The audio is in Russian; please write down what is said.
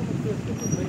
самостоятельно.